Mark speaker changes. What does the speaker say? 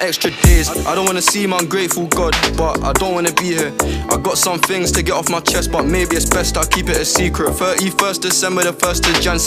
Speaker 1: extra days. I don't wanna seem ungrateful, God, but I don't wanna be here. I got some things to get off my chest, but maybe it's best I keep it a secret. 31st December, the 1st of Jan.